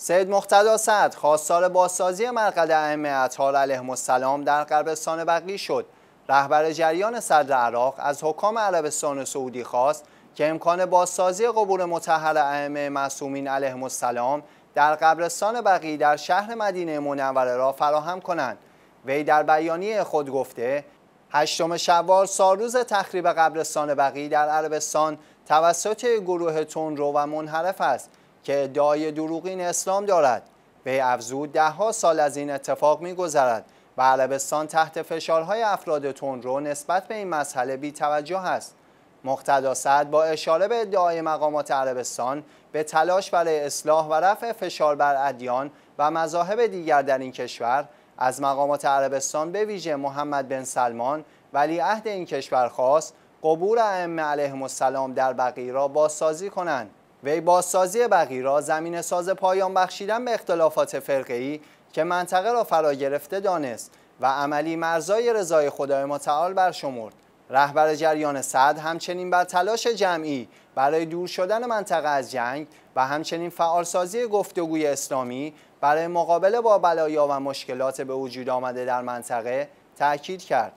سید مقتدا سعد خواستار بازسازی مرقد ائمه اطهار علیهم السلام در قبرستان بقی شد. رهبر جریان صدر عراق از حکام عربستان سعودی خواست که امکان بازسازی قبور متحر ائمه معصومین علیهم السلام در قبرستان بقی در شهر مدینه منوره را فراهم کنند. وی در بیانیه خود گفته هشتم شوال سالروز تخریب قبرستان بقی در عربستان توسط گروه تندرو و منحرف است. که ادعای دروغین اسلام دارد. وی افزود دهها سال از این اتفاق میگذرد و عربستان تحت فشارهای افراد تندرو نسبت به این مسئله بی توجه است. مقتدا با اشاره به ادعای مقامات عربستان به تلاش برای اصلاح و رفع فشار بر ادیان و مذاهب دیگر در این کشور از مقامات عربستان به ویژه محمد بن سلمان ولی عهد این کشور خواست قبور ائمه علیهم السلام در بقیه را بازسازی کنند. وی بازسازی بقیه را زمین ساز پایان بخشیدن به اختلافات فرقه‌ای که منطقه را فرا گرفته دانست و عملی مرزای رضای خدای متعال برشمرد رهبر جریان صد همچنین بر تلاش جمعی برای دور شدن منطقه از جنگ و همچنین فعالسازی گفتگوی اسلامی برای مقابله با بلایا و مشکلات به وجود آمده در منطقه تاکید کرد.